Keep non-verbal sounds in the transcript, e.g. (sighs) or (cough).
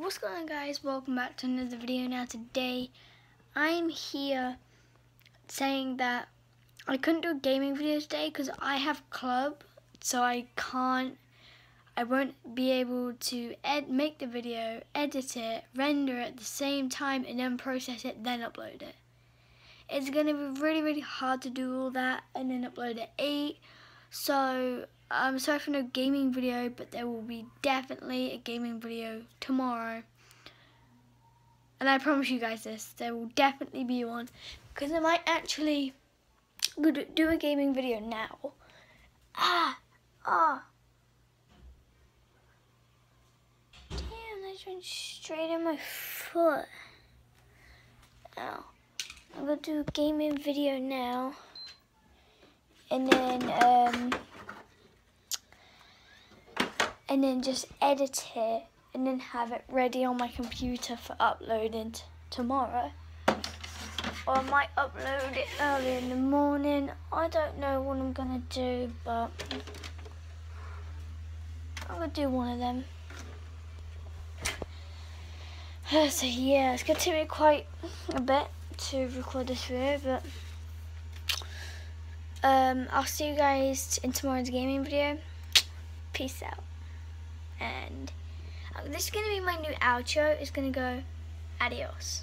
what's going on guys? Welcome back to another video. Now today I'm here saying that I couldn't do a gaming video today because I have club so I can't I won't be able to ed make the video edit it render it at the same time and then process it then upload it. It's gonna be really really hard to do all that and then upload at 8 so I'm sorry for no gaming video, but there will be definitely a gaming video tomorrow. And I promise you guys this, there will definitely be one. Because I might actually do a gaming video now. Ah! Ah! Damn, that went straight in my foot. Now, I'm going to do a gaming video now. And then, um and then just edit it and then have it ready on my computer for uploading tomorrow. Or I might upload it early in the morning. I don't know what I'm gonna do, but I'm gonna do one of them. (sighs) So yeah, it's gonna take me quite a bit to record this video, but um, I'll see you guys in tomorrow's gaming video. Peace out and uh, this is going to be my new outro. It's going to go adios.